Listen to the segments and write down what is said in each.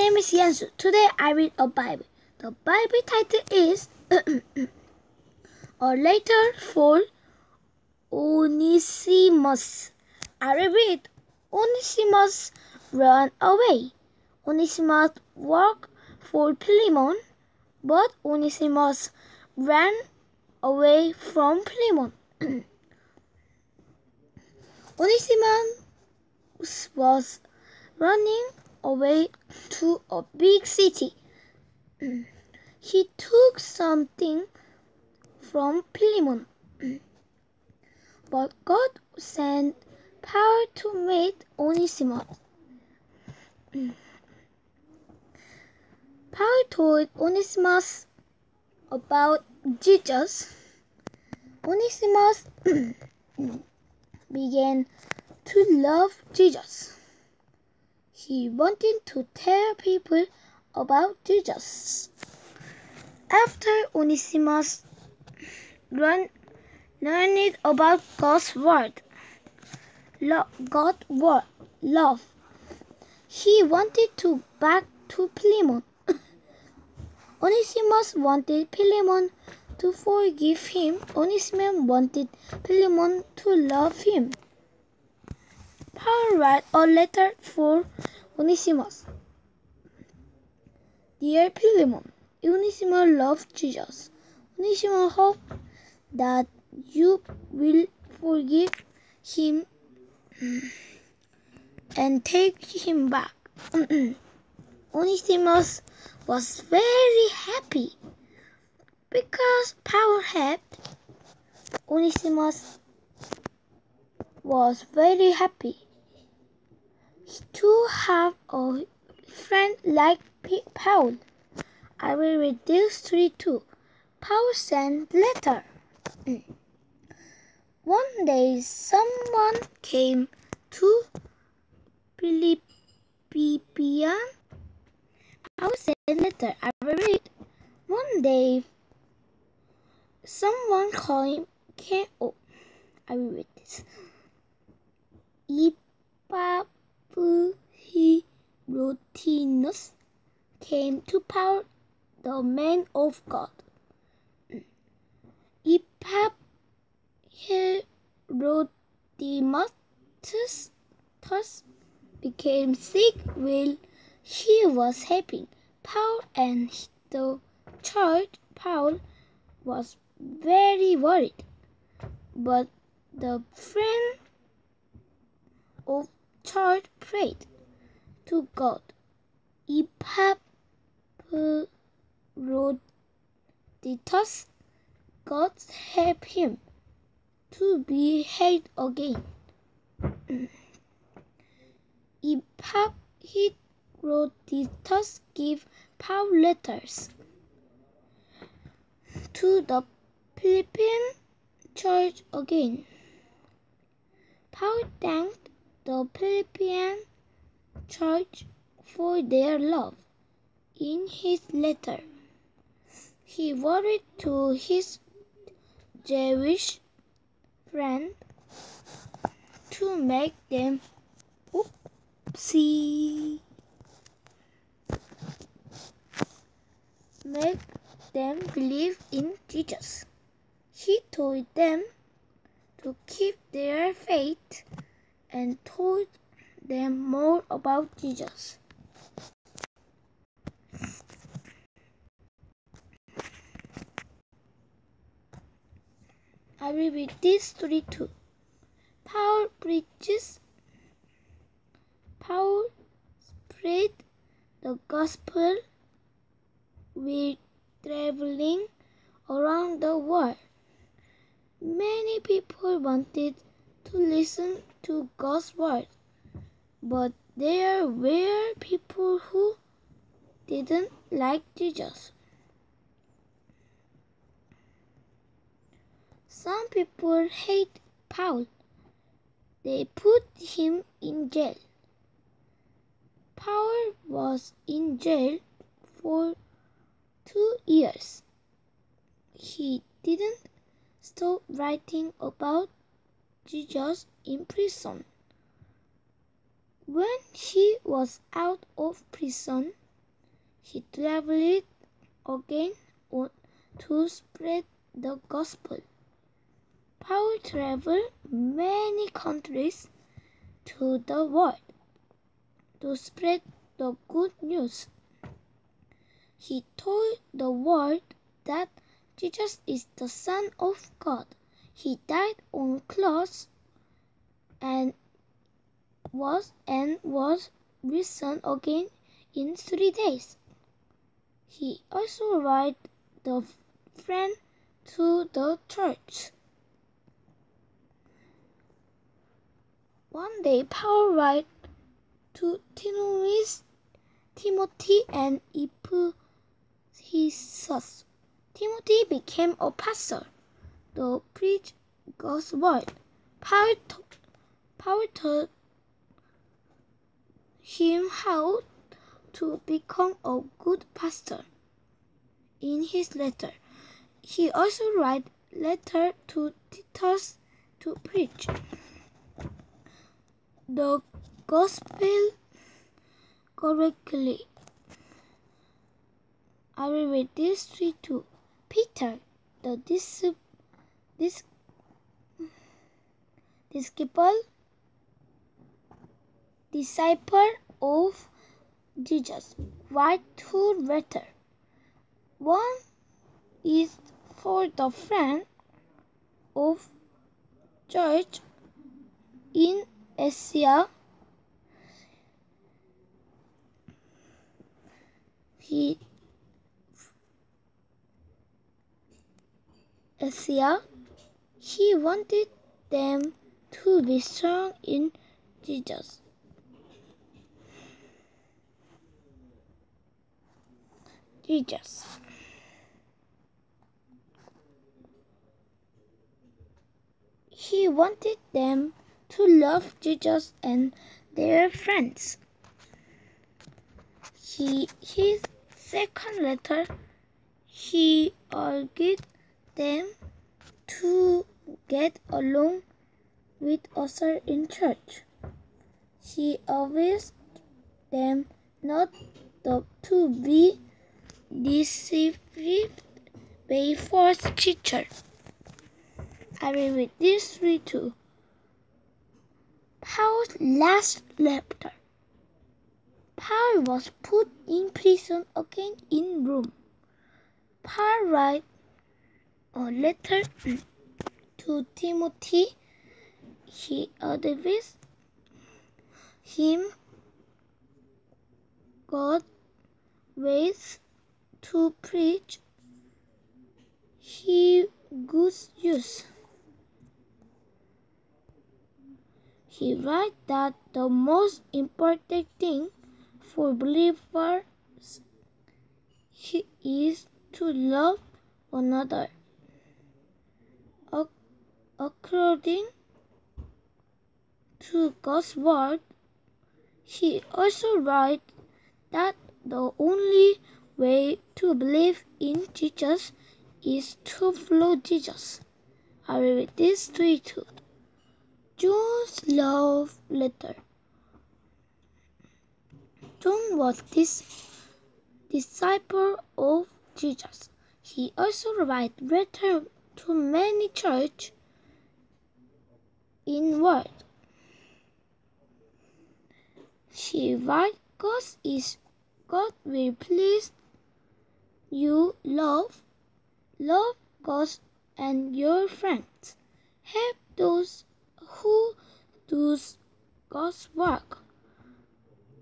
name is Yansu. Today I read a Bible. The Bible title is A Letter for Onesimus. I read Onesimus ran away. Onesimus worked for Philemon, but Onesimus ran away from Philemon. Onesimus was running away to a big city. he took something from Philemon, but God sent power to meet Onesimus. Paul told Onesimus about Jesus. Onesimus began to love Jesus. He wanted to tell people about Jesus. After Onesimus learned, about God's word, lo- God's word, love, he wanted to back to Philemon. Onesimus wanted Philemon to forgive him. Onesimus wanted Philemon to love him. Paul wrote a letter for Onesimus. Dear Philemon, Onesimus loved Jesus. Onesimus hopes that you will forgive him and take him back. Onesimus was very happy because Paul helped. Onesimus was very happy to have a friend like Paul. I will read this story too. Paul sent letter. Mm. One day someone came to Philippian. Paul sent letter. I will read. One day someone came came oh I will read this. Epaphroditus came to Paul, the man of God. Epaphroditus became sick while he was helping Paul and the church. Paul was very worried, but the friend of church prayed to God. Epaphroditus, God help him to be healed again. Epaphroditus gave Paul letters to the Philippian church again. Paul thanked the Philippian church for their love. In his letter, he wrote to his Jewish friend to make them oopsie, make them believe in Jesus. He told them to keep their faith and told them more about Jesus. Will read this story too. Paul preaches. Paul spread the gospel with traveling around the world. Many people wanted to listen to God's word, but there were people who didn't like Jesus. Some people hate Paul. They put him in jail. Paul was in jail for two years. He didn't stop writing about Jesus in prison. When he was out of prison, He traveled again to spread the gospel. Paul traveled many countries to the world to spread the good news. He told the world that Jesus is the Son of God. He died on cross and was and was risen again in three days. He also wrote the friend to the church. One day Paul wrote to Timothy, Timothy and Ephesus. Timothy became a pastor to preach God's word. Paul, Paul taught him how to become a good pastor. In his letter, he also wrote letter to Titus to preach the gospel correctly. I will read this three too. Peter, the dis, dis, disciple, disciple of Jesus, write two letters. One is for the friend of church in Asia. He Asia, he wanted them to be strong in Jesus. Jesus. He wanted them to love Jesus and their friends. He, his second letter, he argued them to get along with others in church. He advised them not to be deceived by false teachers. I will read this three too. Paul's last letter. Paul was put in prison again in Rome. Paul wrote a letter to Timothy. He advised him God ways to preach he good use. He writes that the most important thing for believers is to love one another according to God's word. He also writes that the only way to believe in Jesus is to follow Jesus. I read this to you too. John's love letter. John was this disciple of Jesus. He also wrote letter to many church in word. She wrote God is God will please you love love God and your friends. Help those who does God's work.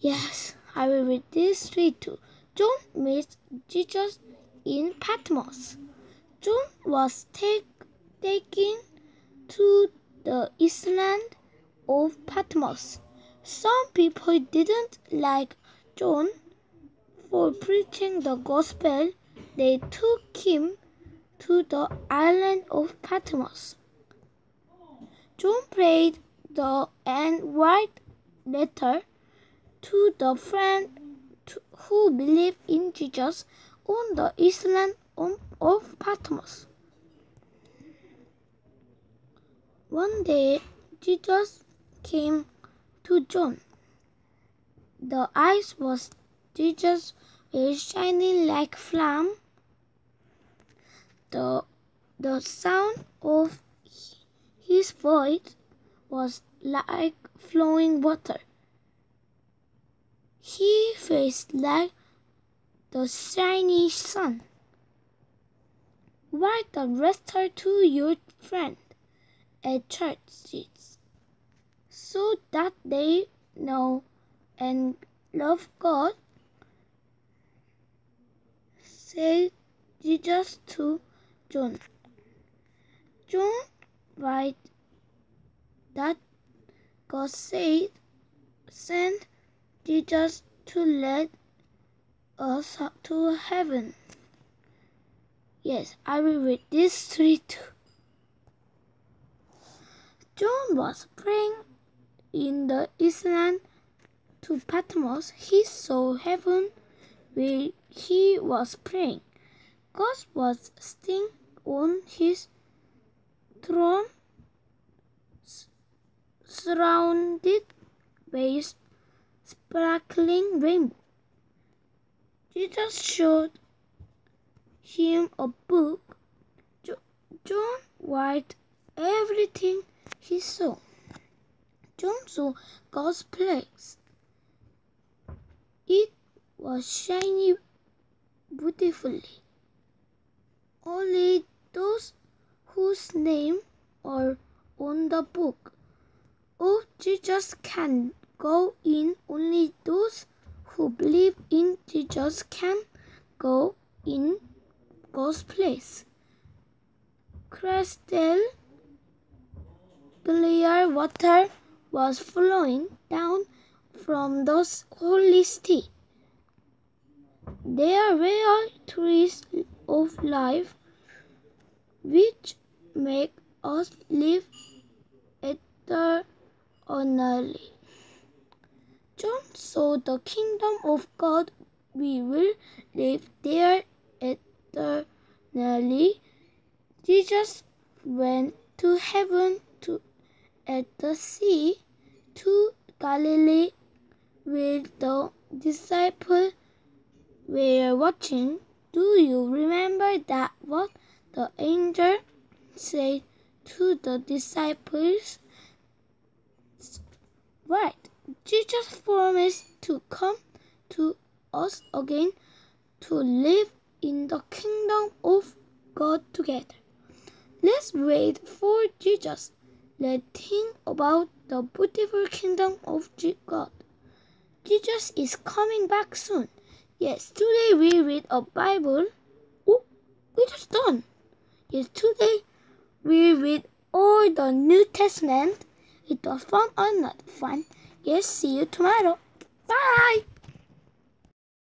Yes, I will read this three too. John meets Jesus in Patmos. John was take, taken to the island of Patmos. Some people didn't like John for preaching the gospel. They took him to the island of Patmos. John prayed the and write letter to the friend who believed in Jesus on the island of Patmos. One day, Jesus came to John. The eyes was Jesus is shining like flame. The, the sound of his voice was like flowing water. He faced like the shiny sun. Write the letter to your friend at church seats so that they know and love God. Said Jesus to John. John write that God said send Jesus to lead us to heaven. Yes, I will read this three too. John was praying in the island to Patmos. He saw heaven where he was praying. God was sitting on his throne, surrounded by sparkling rainbow. Jesus showed him a book. John wrote everything he saw. John saw God's place. It was shining beautifully. Only those whose name are on the book of Jesus can go in. Only those who believe in Jesus can go in God's place. Crystal clear water was flowing down from those holy city. There were trees of life which make us live eternally. John saw the kingdom of God. We will live there eternally. Jesus went to heaven to at the sea to Galilee where the disciples were watching. Do you remember that what the angel said to the disciples? Right. Jesus promised to come to us again to live in the kingdom of God together. Let's wait for Jesus. Let's think about the beautiful kingdom of God. Jesus is coming back soon. Yes, today we read a Bible. Oh, we just done. Yes, today we read all the New Testament. It was fun or not fun? Yes, see you tomorrow. Bye.